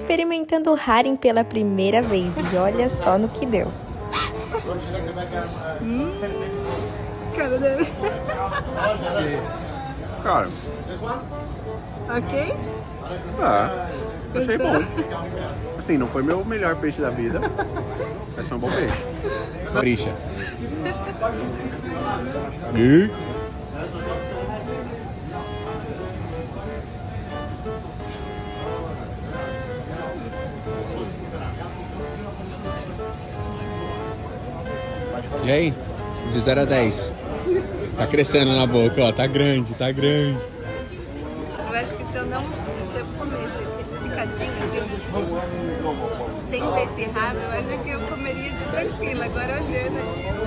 experimentando o haring pela primeira vez e olha só no que deu. Hum, cara dele. Cara, ok? ah, achei bom. Assim, não foi meu melhor peixe da vida, mas foi um bom peixe. Brixa. E aí? De 0 a 10. Tá crescendo na boca, ó. Tá grande, tá grande. Eu acho que se eu não se eu comer esse picadinho assim, sem ver esse rabo, eu acho que eu comeria tranquila. Agora olhando aqui.